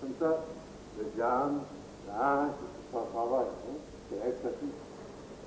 comme ça, le jam, travail, hein.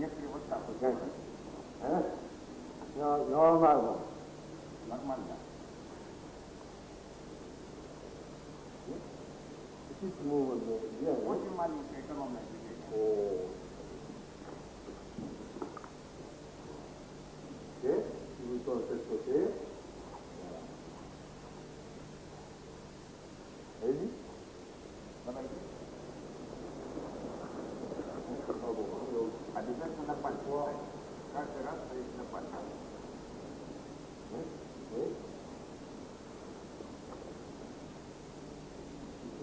GST was not okay. Eh? No, normal one. Normal one. Yes? It is movable. Yes. What you money economic? Oh.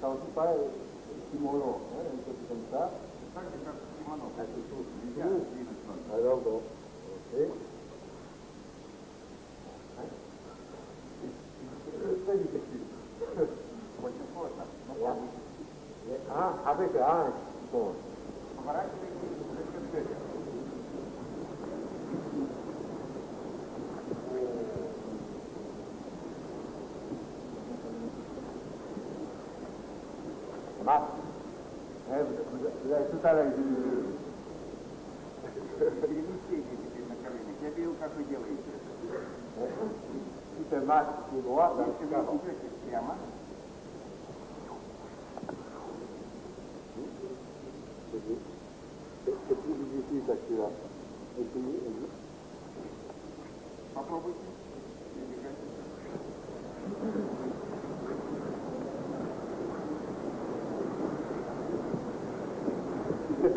Толпа Тимуро, это конца. Так же, как Тимонов, это тут нельзя двинуть надо. Хорошо. Окей. А, а вы, а, что? mapa. É, считали Перемещение направление. Я видел, как вы делаете это. 14 киловатт. Если вы идете прямо, Попробуйте.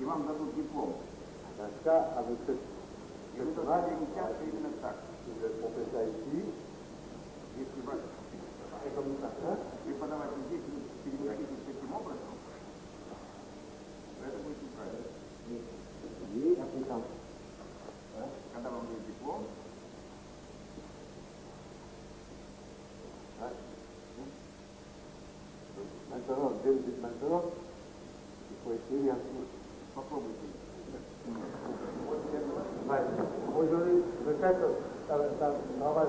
и вам дадут диплом. Başka hazırlık И вы должны перемещаться именно так. On fait ça ici. Если вы преподаватель здесь переместитесь таким образом, это будет неправильно. Когда вам будет диплом, Maintenant, dès maintenant, il faut essayer un Só por um Mas, hoje eu respeito, estava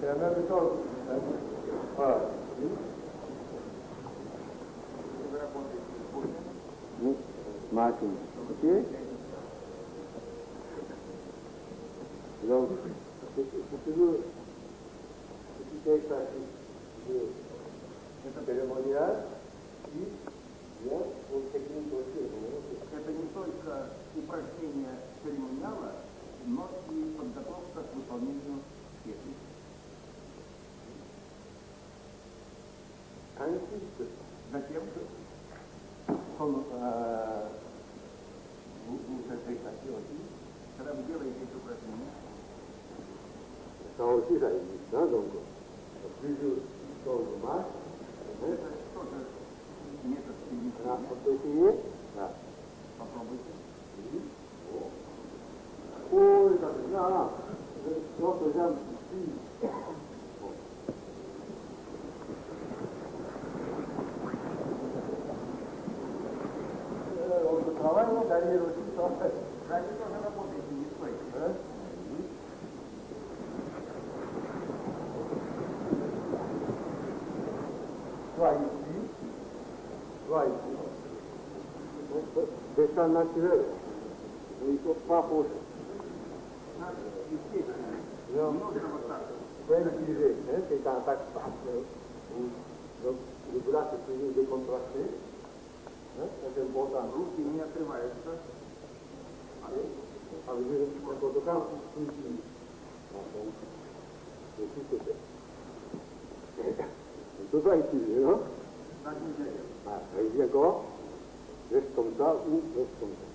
treinando todo. Olha. Martin, o quê? Então, preciso deixar aqui de cerimonial e том, э, когда вы делаете эти упражнения, 早期在哪弄过？这就到什么？это тоже метод медитирования. Попробуйте. Ой, как знаю. travajo, então, é então, é é dar je ročito. Znači to žena pobiti, nisko je. Dva isti. Dva isti. não nakiver. Nisko pa não Znači, isti. Ja. Veliki red, ne? Kaj tam tak pa. Dobro, regulacija se de contraste né? Quer dizer, volta luz de minha extra. Aí, a medida que contou do carro, fugiu. Então, tá eu fico bem. É, tudo aí, não? Ah, tá aí chegou, vê como está, um, vê um.